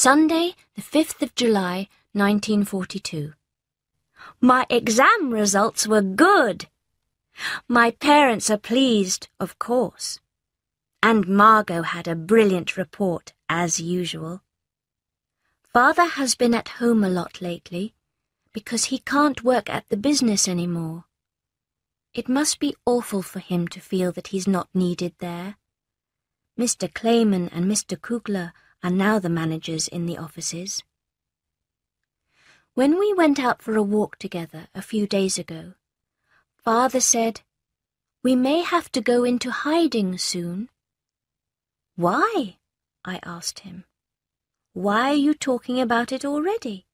Sunday, the 5th of July, 1942. My exam results were good. My parents are pleased, of course. And Margot had a brilliant report, as usual. Father has been at home a lot lately because he can't work at the business any more. It must be awful for him to feel that he's not needed there. Mr. Kleiman and Mr. Kugler are now the managers in the offices. When we went out for a walk together a few days ago, Father said, We may have to go into hiding soon. Why? I asked him. Why are you talking about it already?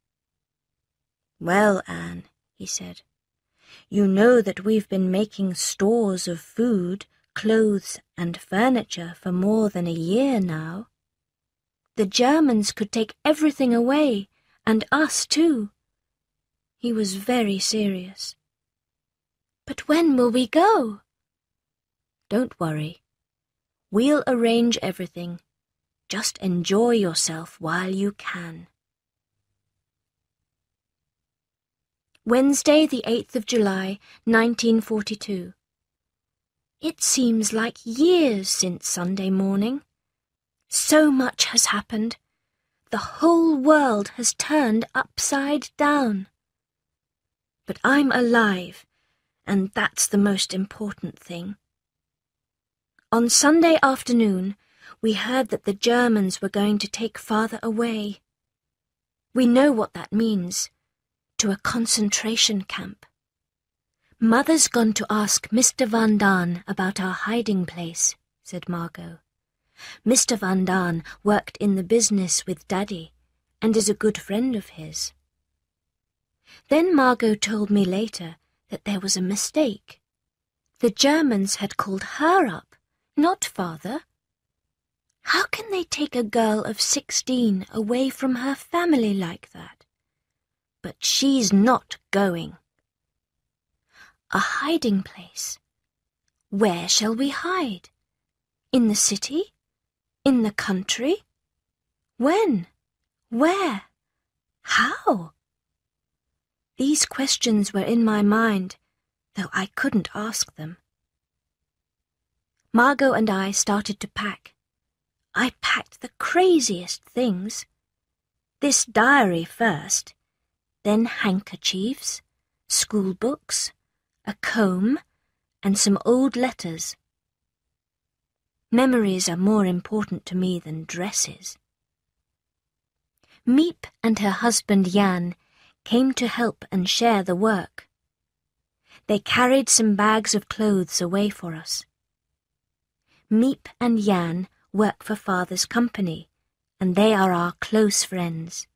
Well, Anne, he said, you know that we've been making stores of food, clothes, and furniture for more than a year now. The Germans could take everything away, and us too. He was very serious. But when will we go? Don't worry. We'll arrange everything. Just enjoy yourself while you can. Wednesday, the 8th of July, 1942. It seems like years since Sunday morning. So much has happened. The whole world has turned upside down. But I'm alive, and that's the most important thing. On Sunday afternoon, we heard that the Germans were going to take father away. We know what that means to a concentration camp. Mother's gone to ask Mr. Van Daan about our hiding place, said Margot. Mr. Van Daan worked in the business with Daddy and is a good friend of his. Then Margot told me later that there was a mistake. The Germans had called her up, not father. How can they take a girl of sixteen away from her family like that? But she's not going. A hiding place. Where shall we hide? In the city? In the country? When? Where? How? These questions were in my mind, though I couldn't ask them. Margot and I started to pack. I packed the craziest things. This diary first, then handkerchiefs, school books, a comb, and some old letters. Memories are more important to me than dresses. Miep and her husband Jan came to help and share the work. They carried some bags of clothes away for us. Miep and Jan work for Father's company, and they are our close friends.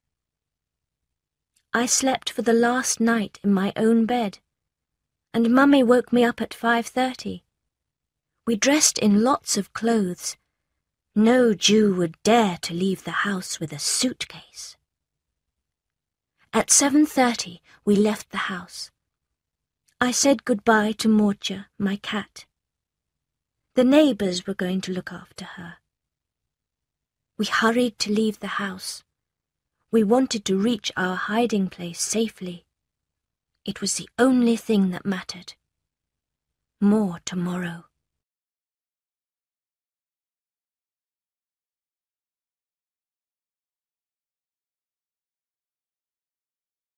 I slept for the last night in my own bed, and Mummy woke me up at 5.30. We dressed in lots of clothes. No Jew would dare to leave the house with a suitcase. At 7.30, we left the house. I said goodbye to Moortje, my cat. The neighbours were going to look after her. We hurried to leave the house. We wanted to reach our hiding place safely. It was the only thing that mattered. More tomorrow.